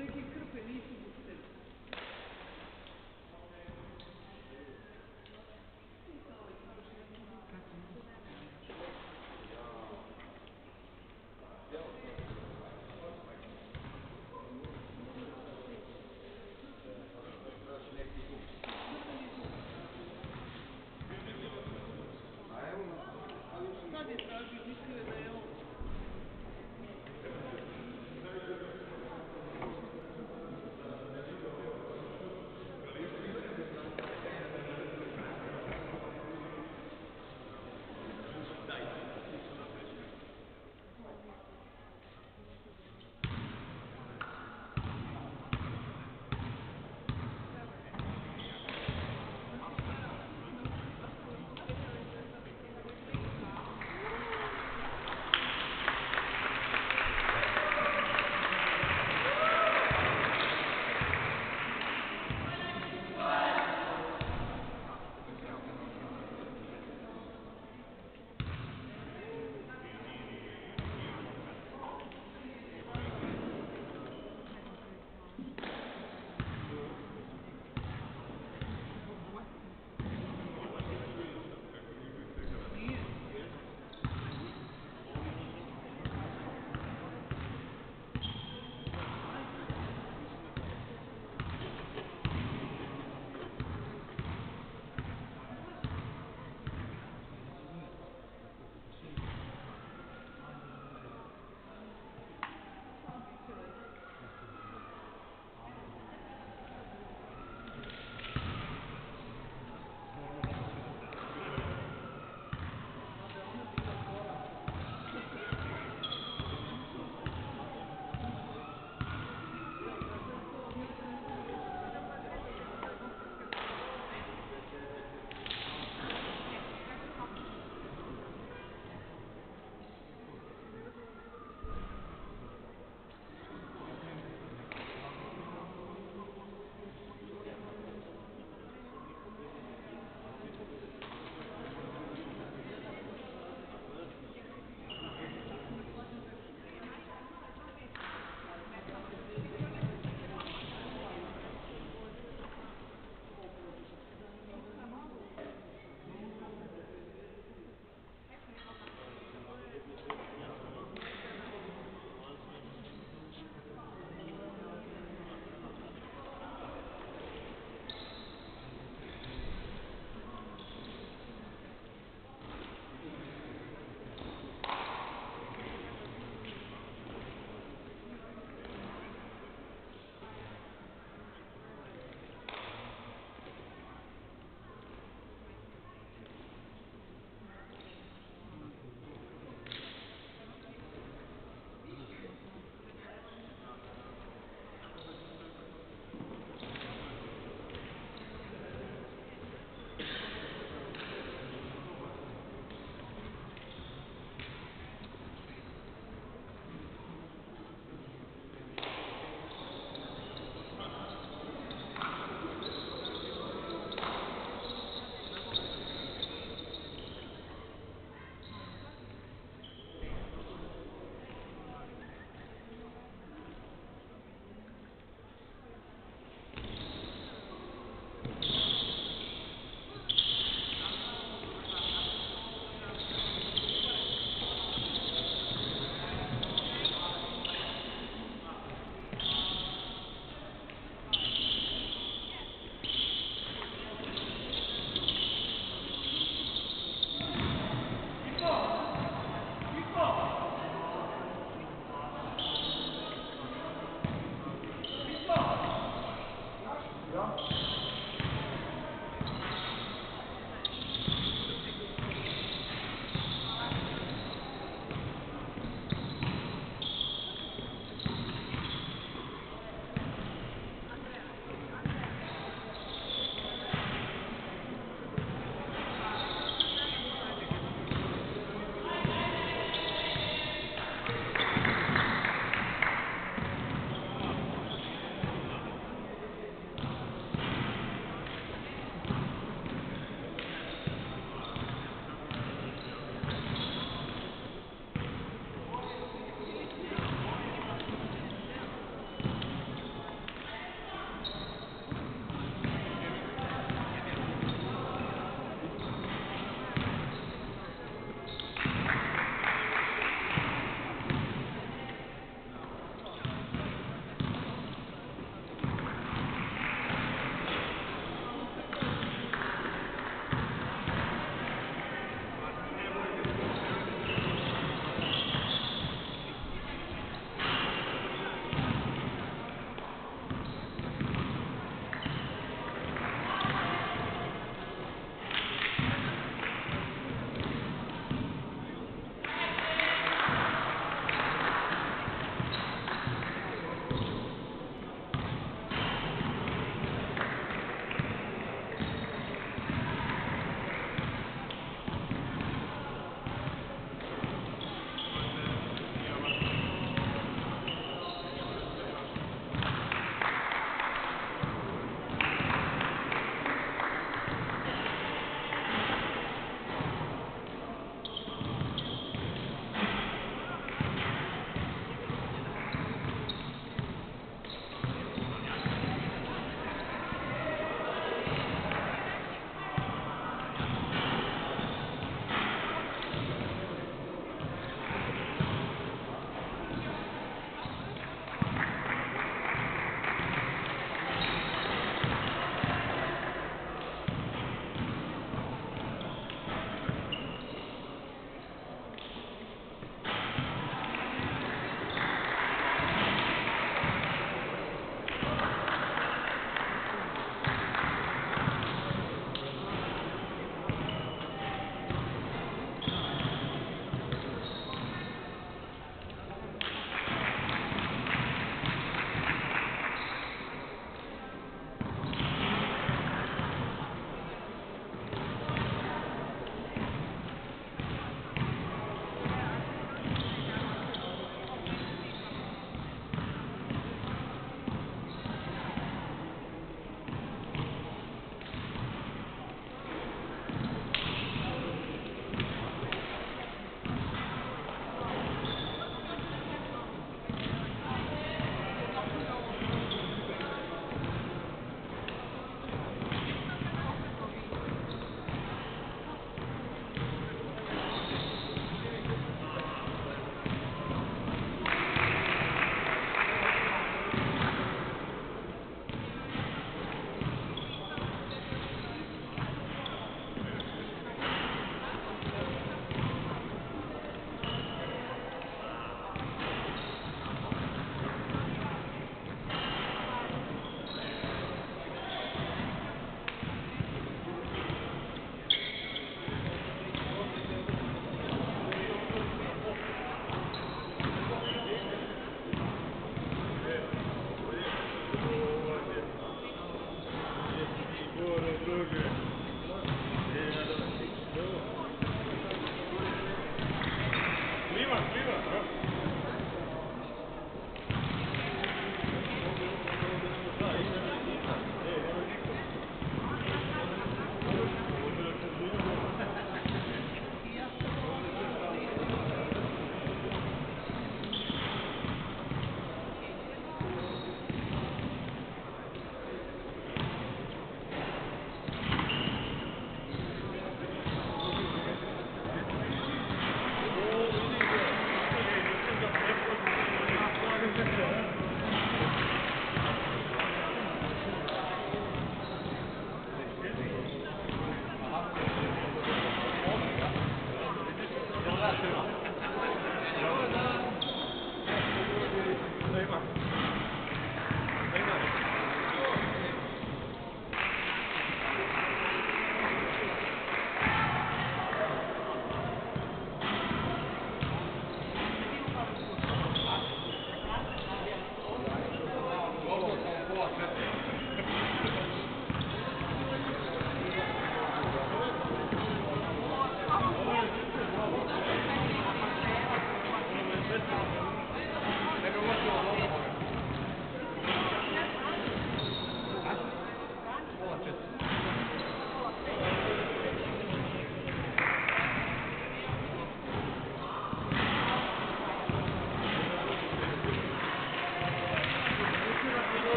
Onde é que é carpelito?